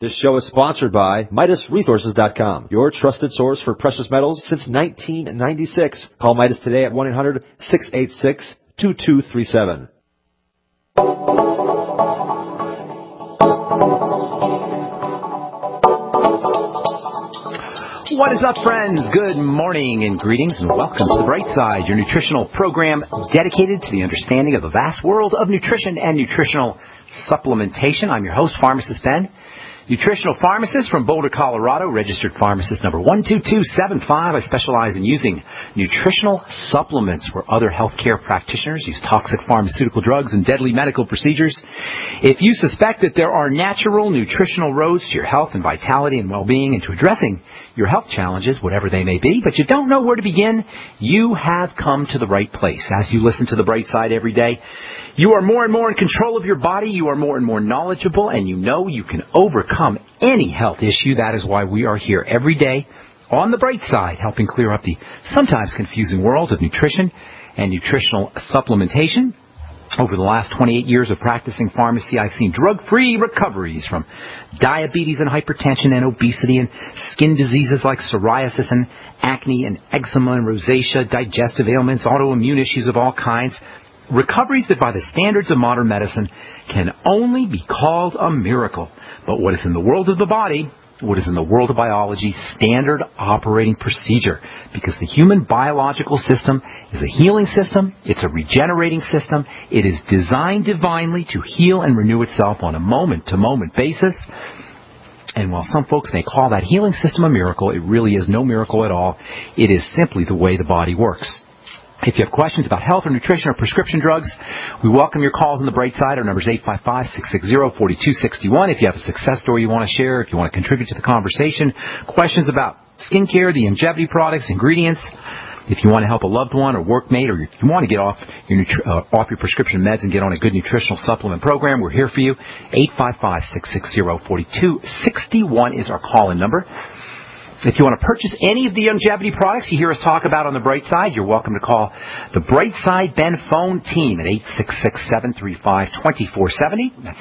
This show is sponsored by MidasResources.com, your trusted source for precious metals since 1996. Call Midas today at 1-800-686-2237. What is up, friends? Good morning and greetings, and welcome to The Bright Side, your nutritional program dedicated to the understanding of the vast world of nutrition and nutritional supplementation. I'm your host, Pharmacist Ben nutritional pharmacist from Boulder, Colorado, registered pharmacist number 12275. I specialize in using nutritional supplements where other healthcare practitioners use toxic pharmaceutical drugs and deadly medical procedures. If you suspect that there are natural nutritional roads to your health and vitality and well-being and to addressing your health challenges, whatever they may be, but you don't know where to begin, you have come to the right place. As you listen to the bright side every day, you are more and more in control of your body, you are more and more knowledgeable, and you know you can overcome any health issue. That is why we are here every day on the bright side, helping clear up the sometimes confusing world of nutrition and nutritional supplementation. Over the last 28 years of practicing pharmacy, I've seen drug-free recoveries from diabetes and hypertension and obesity and skin diseases like psoriasis and acne and eczema and rosacea, digestive ailments, autoimmune issues of all kinds. Recoveries that by the standards of modern medicine can only be called a miracle. But what is in the world of the body what is in the world of biology standard operating procedure because the human biological system is a healing system, it's a regenerating system, it is designed divinely to heal and renew itself on a moment to moment basis. And while some folks may call that healing system a miracle, it really is no miracle at all. It is simply the way the body works. If you have questions about health or nutrition or prescription drugs, we welcome your calls on the bright side. Our number is 855-660-4261. If you have a success story you want to share, if you want to contribute to the conversation, questions about skincare, the longevity products, ingredients, if you want to help a loved one or workmate, or if you want to get off your uh, off your prescription meds and get on a good nutritional supplement program, we're here for you. 855-660-4261 is our call-in number. If you want to purchase any of the longevity products you hear us talk about on the Bright Side, you're welcome to call the Bright Side Ben phone team at 866-735-2470. That's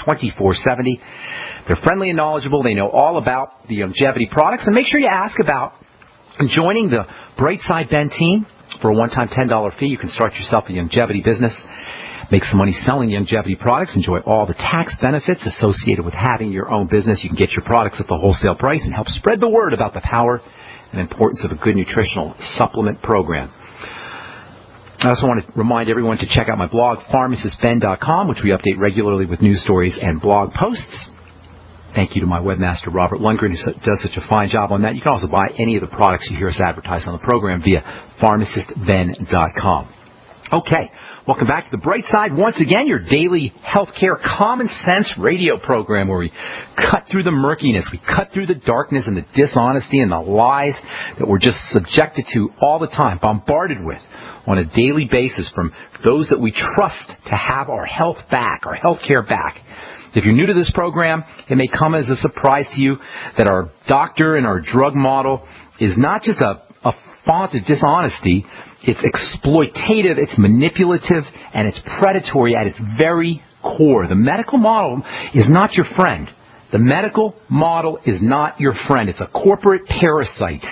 866-735-2470. They're friendly and knowledgeable. They know all about the longevity products. And make sure you ask about joining the Bright Side Ben team. For a one-time $10 fee, you can start yourself a longevity business. Make some money selling longevity products. Enjoy all the tax benefits associated with having your own business. You can get your products at the wholesale price and help spread the word about the power and importance of a good nutritional supplement program. I also want to remind everyone to check out my blog, pharmacistben.com, which we update regularly with news stories and blog posts. Thank you to my webmaster, Robert Lundgren, who does such a fine job on that. You can also buy any of the products you hear us advertise on the program via pharmacistben.com. Okay, welcome back to the bright side. Once again, your daily healthcare common sense radio program where we cut through the murkiness, we cut through the darkness and the dishonesty and the lies that we're just subjected to all the time, bombarded with on a daily basis from those that we trust to have our health back, our health care back. If you're new to this program, it may come as a surprise to you that our doctor and our drug model is not just a, a font of dishonesty, it's exploitative, it's manipulative, and it's predatory at its very core. The medical model is not your friend. The medical model is not your friend. It's a corporate parasite.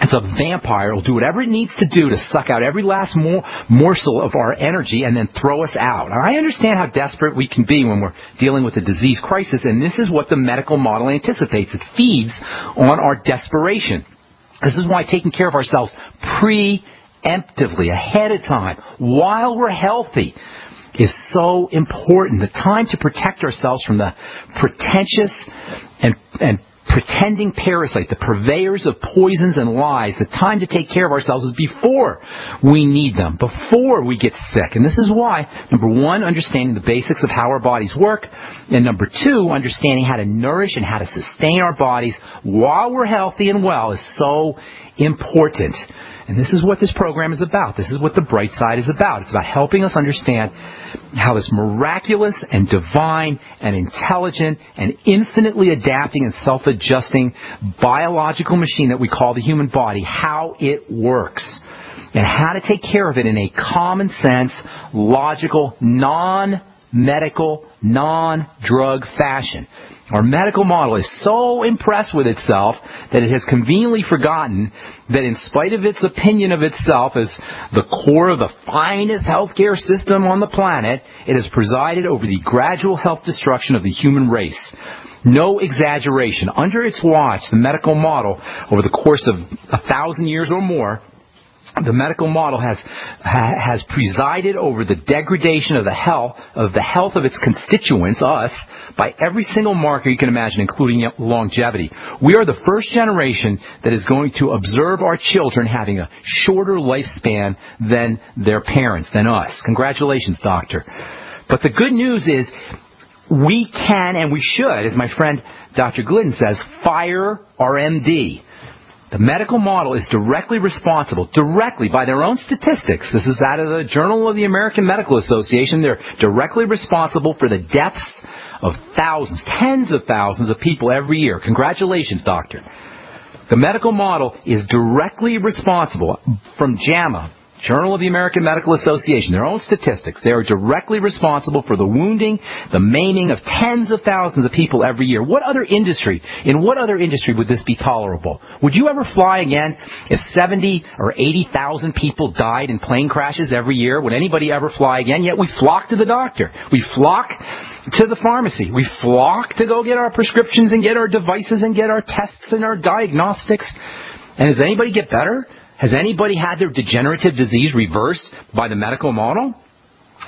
It's a vampire. It'll do whatever it needs to do to suck out every last mor- morsel of our energy and then throw us out. I understand how desperate we can be when we're dealing with a disease crisis, and this is what the medical model anticipates. It feeds on our desperation. This is why taking care of ourselves preemptively, ahead of time, while we're healthy, is so important. The time to protect ourselves from the pretentious and, and pretending parasite, the purveyors of poisons and lies, the time to take care of ourselves is before we need them, before we get sick. And this is why, number one, understanding the basics of how our bodies work, and number two, understanding how to nourish and how to sustain our bodies while we're healthy and well is so important. And this is what this program is about. This is what the bright side is about. It's about helping us understand how this miraculous and divine and intelligent and infinitely adapting and self-adjusting biological machine that we call the human body, how it works and how to take care of it in a common sense, logical, non medical, non-drug fashion. Our medical model is so impressed with itself that it has conveniently forgotten that in spite of its opinion of itself as the core of the finest healthcare system on the planet, it has presided over the gradual health destruction of the human race. No exaggeration. Under its watch, the medical model, over the course of a thousand years or more, the medical model has has presided over the degradation of the health of the health of its constituents, us, by every single marker you can imagine, including longevity. We are the first generation that is going to observe our children having a shorter lifespan than their parents, than us. Congratulations, doctor. But the good news is we can and we should, as my friend Dr. Glidden says, fire our MD. The medical model is directly responsible, directly by their own statistics. This is out of the Journal of the American Medical Association. They're directly responsible for the deaths of thousands, tens of thousands of people every year. Congratulations, doctor. The medical model is directly responsible from JAMA, Journal of the American Medical Association, their own statistics, they are directly responsible for the wounding, the maiming of tens of thousands of people every year. What other industry, in what other industry would this be tolerable? Would you ever fly again if 70 or 80,000 people died in plane crashes every year? Would anybody ever fly again? Yet we flock to the doctor. We flock to the pharmacy. We flock to go get our prescriptions and get our devices and get our tests and our diagnostics. And does anybody get better? Has anybody had their degenerative disease reversed by the medical model?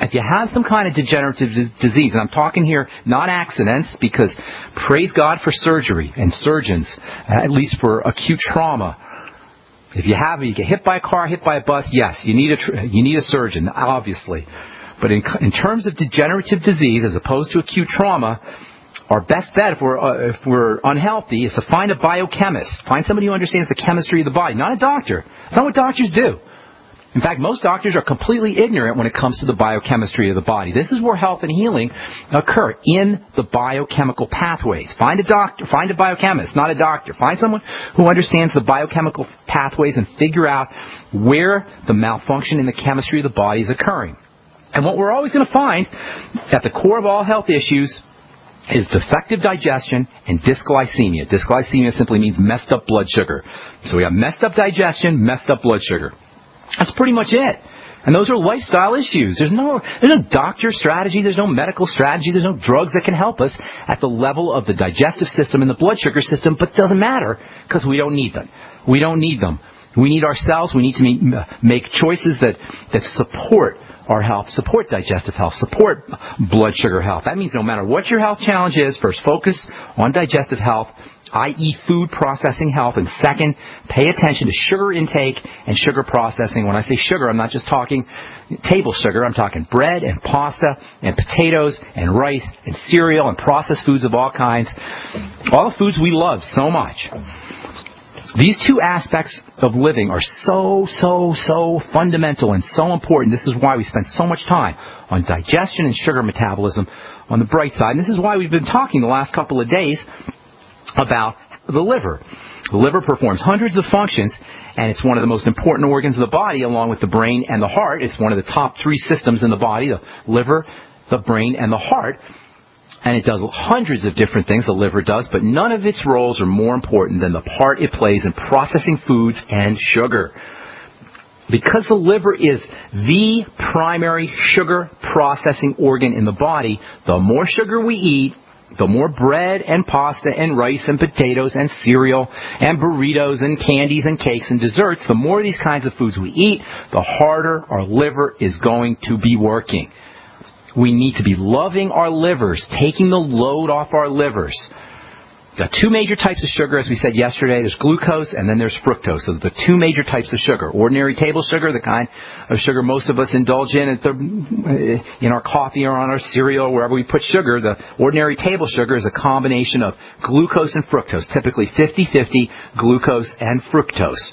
If you have some kind of degenerative disease, and I'm talking here not accidents, because praise God for surgery and surgeons, at least for acute trauma. If you have, it, you get hit by a car, hit by a bus, yes, you need a, you need a surgeon, obviously. But in, in terms of degenerative disease, as opposed to acute trauma, our best bet if we're, uh, if we're unhealthy is to find a biochemist. Find somebody who understands the chemistry of the body, not a doctor. That's not what doctors do. In fact, most doctors are completely ignorant when it comes to the biochemistry of the body. This is where health and healing occur in the biochemical pathways. Find a doctor, find a biochemist, not a doctor. Find someone who understands the biochemical pathways and figure out where the malfunction in the chemistry of the body is occurring. And what we're always going to find at the core of all health issues is defective digestion and dysglycemia. Dysglycemia simply means messed up blood sugar. So we have messed up digestion, messed up blood sugar. That's pretty much it. And those are lifestyle issues. There's no, there's no doctor strategy, there's no medical strategy, there's no drugs that can help us at the level of the digestive system and the blood sugar system, but it doesn't matter because we don't need them. We don't need them. We need ourselves. We need to make choices that, that support our health, support digestive health, support blood sugar health. That means no matter what your health challenge is, first focus on digestive health, i.e. food processing health, and second, pay attention to sugar intake and sugar processing. When I say sugar, I'm not just talking table sugar, I'm talking bread and pasta and potatoes and rice and cereal and processed foods of all kinds. All the foods we love so much. These two aspects of living are so, so, so fundamental and so important. This is why we spend so much time on digestion and sugar metabolism on the bright side. And this is why we've been talking the last couple of days about the liver. The liver performs hundreds of functions, and it's one of the most important organs of the body, along with the brain and the heart. It's one of the top three systems in the body, the liver, the brain, and the heart and it does hundreds of different things the liver does, but none of its roles are more important than the part it plays in processing foods and sugar. Because the liver is the primary sugar processing organ in the body, the more sugar we eat, the more bread and pasta and rice and potatoes and cereal and burritos and candies and cakes and desserts, the more these kinds of foods we eat, the harder our liver is going to be working. We need to be loving our livers, taking the load off our livers. Got two major types of sugar, as we said yesterday. There's glucose and then there's fructose. Are the two major types of sugar. Ordinary table sugar, the kind of sugar most of us indulge in the, in our coffee or on our cereal, wherever we put sugar. The ordinary table sugar is a combination of glucose and fructose, typically 50-50 glucose and fructose.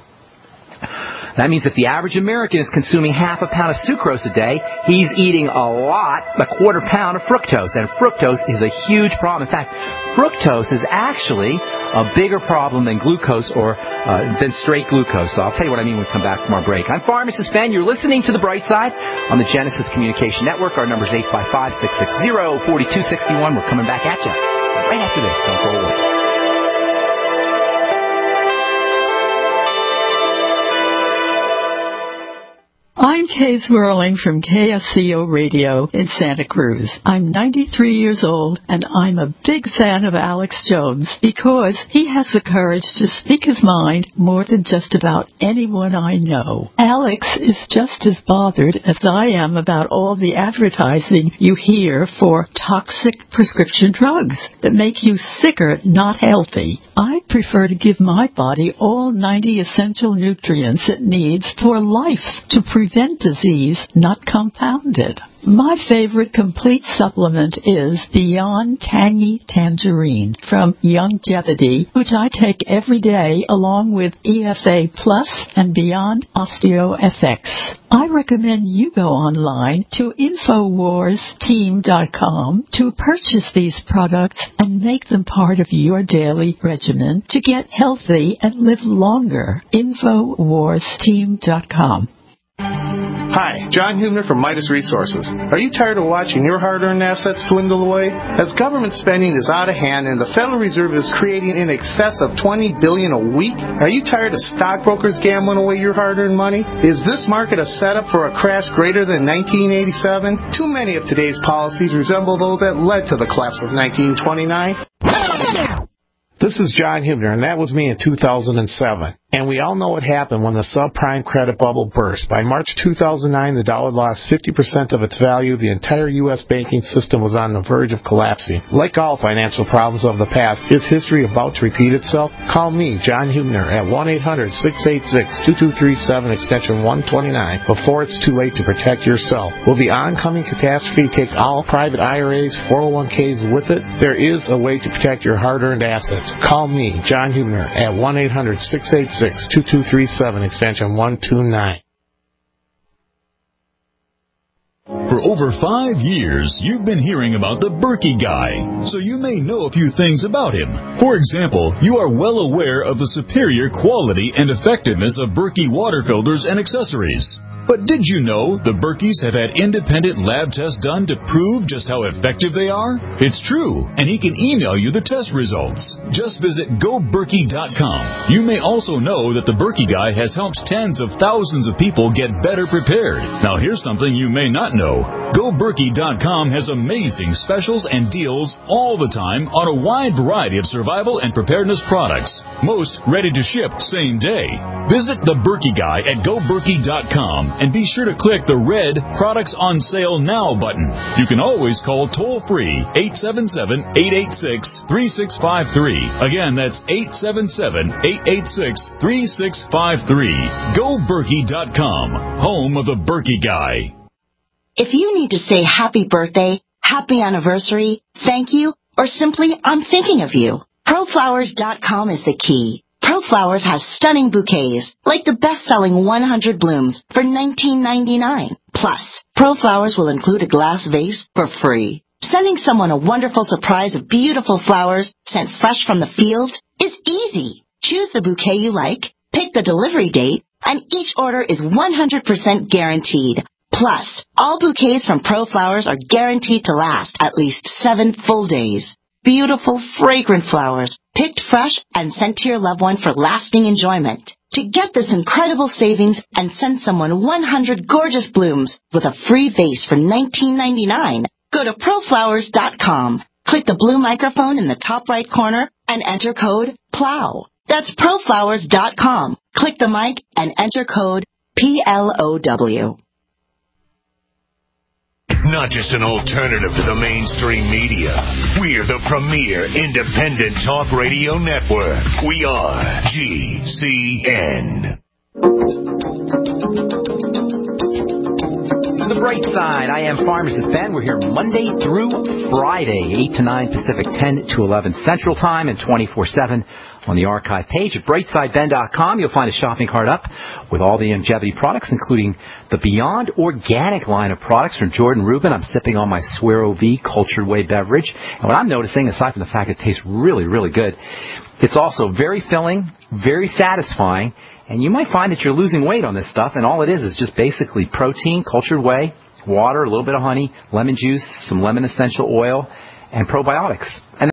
That means if the average American is consuming half a pound of sucrose a day, he's eating a lot, a quarter pound of fructose. And fructose is a huge problem. In fact, fructose is actually a bigger problem than glucose or uh, than straight glucose. So I'll tell you what I mean when we come back from our break. I'm Pharmacist Ben. You're listening to The Bright Side on the Genesis Communication Network. Our number is 855-660-4261. We're coming back at you right after this. Don't go away. I'm Kay Zwerling from KSCO Radio in Santa Cruz. I'm 93 years old and I'm a big fan of Alex Jones because he has the courage to speak his mind more than just about anyone I know. Alex is just as bothered as I am about all the advertising you hear for toxic prescription drugs that make you sicker, not healthy. I prefer to give my body all 90 essential nutrients it needs for life to prevent disease, not compound it. My favorite complete supplement is Beyond Tangy Tangerine from Youngevity, which I take every day along with EFA Plus and Beyond OsteoFX. I recommend you go online to InfoWarsTeam.com to purchase these products and make them part of your daily regimen to get healthy and live longer. InfoWarsTeam.com. Hi, John Hubner from Midas Resources. Are you tired of watching your hard-earned assets dwindle away? As government spending is out of hand and the Federal Reserve is creating in excess of 20 billion a week, are you tired of stockbrokers gambling away your hard-earned money? Is this market a setup for a crash greater than 1987? Too many of today's policies resemble those that led to the collapse of 1929. This is John Hubner, and that was me in 2007. And we all know what happened when the subprime credit bubble burst. By March 2009, the dollar lost 50% of its value. The entire U.S. banking system was on the verge of collapsing. Like all financial problems of the past, is history about to repeat itself? Call me, John Hubner, at 1-800-686-2237, extension 129, before it's too late to protect yourself. Will the oncoming catastrophe take all private IRAs, 401ks with it? There is a way to protect your hard-earned assets. Call me, John Hubner, at 1-800-686-2237, extension 129. For over five years, you've been hearing about the Berkey guy, so you may know a few things about him. For example, you are well aware of the superior quality and effectiveness of Berkey water filters and accessories. But did you know the Berkeys have had independent lab tests done to prove just how effective they are? It's true, and he can email you the test results. Just visit goberkey.com. You may also know that the Berkey guy has helped tens of thousands of people get better prepared. Now here's something you may not know. GoBerkey.com has amazing specials and deals all the time on a wide variety of survival and preparedness products. Most ready to ship same day. Visit the Berkey guy at GoBerkey.com and be sure to click the red Products on Sale Now button. You can always call toll free 877 886 3653. Again, that's 877 886 3653. GoBerkey.com, home of the Berkey Guy. If you need to say happy birthday, happy anniversary, thank you, or simply I'm thinking of you, ProFlowers.com is the key. ProFlowers has stunning bouquets, like the best-selling 100 blooms for $19.99. Plus, ProFlowers will include a glass vase for free. Sending someone a wonderful surprise of beautiful flowers sent fresh from the field is easy. Choose the bouquet you like, pick the delivery date, and each order is 100% guaranteed. Plus, all bouquets from ProFlowers are guaranteed to last at least seven full days beautiful, fragrant flowers, picked fresh and sent to your loved one for lasting enjoyment. To get this incredible savings and send someone 100 gorgeous blooms with a free vase for $19.99, go to proflowers.com. Click the blue microphone in the top right corner and enter code PLOW. That's proflowers.com. Click the mic and enter code PLOW. Not just an alternative to the mainstream media. We're the premier independent talk radio network. We are GCN. The bright side, I am Pharmacist Ben. We're here Monday through Friday, 8 to 9 Pacific, 10 to 11 Central Time, and 24 7 On the archive page at brightsideben.com, you'll find a shopping cart up with all the longevity products, including the Beyond Organic line of products from Jordan Rubin. I'm sipping on my SueroViv cultured whey beverage. And what I'm noticing, aside from the fact it tastes really, really good, it's also very filling, very satisfying, and you might find that you're losing weight on this stuff, and all it is is just basically protein, cultured whey, water, a little bit of honey, lemon juice, some lemon essential oil, and probiotics. And